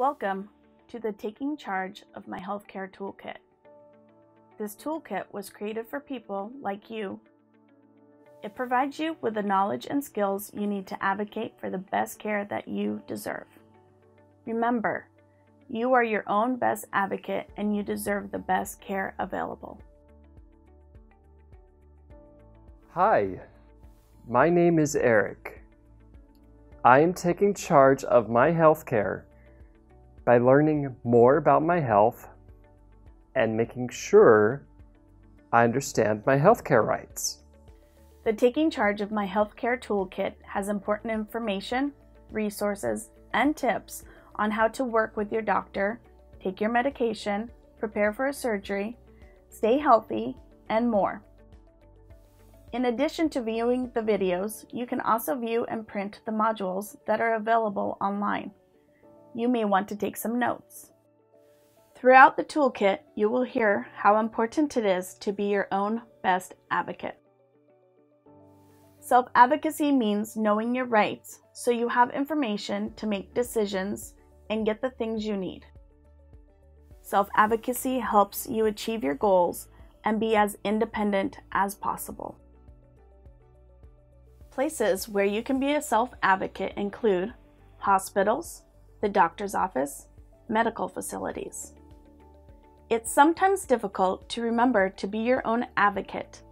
Welcome to the Taking Charge of My Healthcare Toolkit. This toolkit was created for people like you. It provides you with the knowledge and skills you need to advocate for the best care that you deserve. Remember, you are your own best advocate and you deserve the best care available. Hi, my name is Eric. I am taking charge of my healthcare by learning more about my health and making sure I understand my healthcare rights. The Taking Charge of My Healthcare Toolkit has important information, resources, and tips on how to work with your doctor, take your medication, prepare for a surgery, stay healthy, and more. In addition to viewing the videos, you can also view and print the modules that are available online you may want to take some notes. Throughout the toolkit, you will hear how important it is to be your own best advocate. Self advocacy means knowing your rights so you have information to make decisions and get the things you need. Self advocacy helps you achieve your goals and be as independent as possible. Places where you can be a self advocate include hospitals, the doctor's office, medical facilities. It's sometimes difficult to remember to be your own advocate,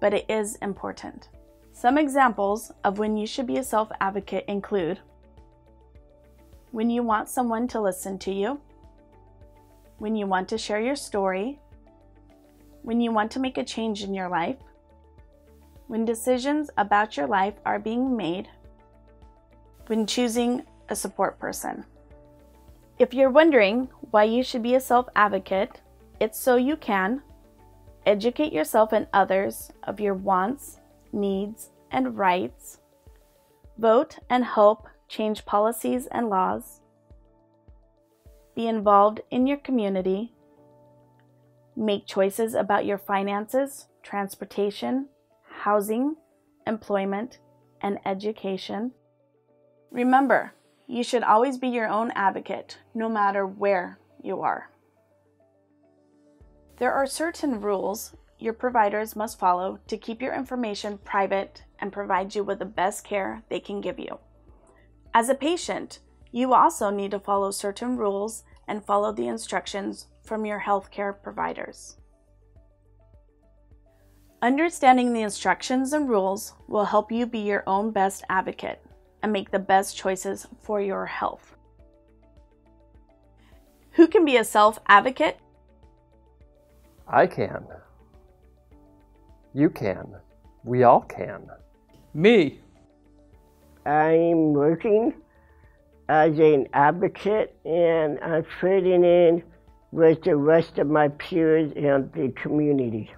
but it is important. Some examples of when you should be a self advocate include when you want someone to listen to you, when you want to share your story, when you want to make a change in your life, when decisions about your life are being made, when choosing a support person. If you're wondering why you should be a self advocate, it's so you can educate yourself and others of your wants, needs, and rights, vote and help change policies and laws, be involved in your community, make choices about your finances, transportation, housing, employment, and education. Remember, you should always be your own advocate, no matter where you are. There are certain rules your providers must follow to keep your information private and provide you with the best care they can give you. As a patient, you also need to follow certain rules and follow the instructions from your healthcare providers. Understanding the instructions and rules will help you be your own best advocate and make the best choices for your health. Who can be a self advocate? I can. You can. We all can. Me. I'm working as an advocate and I'm fitting in with the rest of my peers in the community.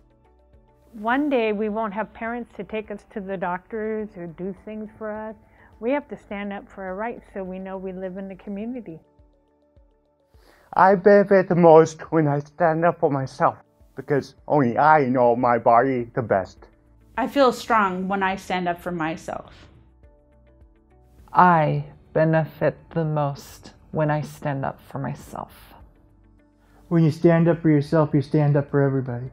One day we won't have parents to take us to the doctors or do things for us. We have to stand up for our rights so we know we live in the community. I benefit the most when I stand up for myself because only I know my body the best. I feel strong when I stand up for myself. I benefit the most when I stand up for myself. When you stand up for yourself, you stand up for everybody.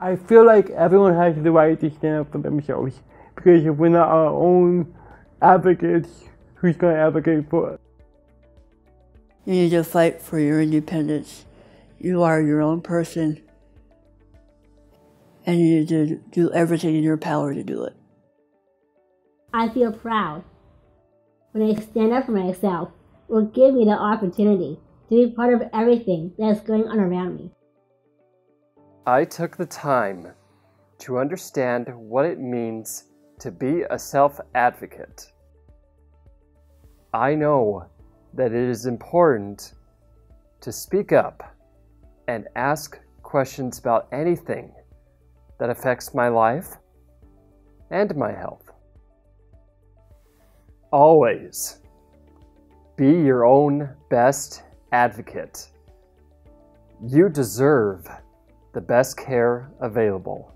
I feel like everyone has the right to stand up for themselves because if we're not our own advocates who's going to advocate for it. You need to fight for your independence. You are your own person, and you need to do everything in your power to do it. I feel proud. When I stand up for myself, it will give me the opportunity to be part of everything that is going on around me. I took the time to understand what it means to be a self advocate. I know that it is important to speak up and ask questions about anything that affects my life and my health. Always be your own best advocate. You deserve the best care available.